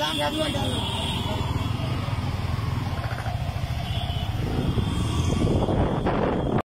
दाम क्या डाल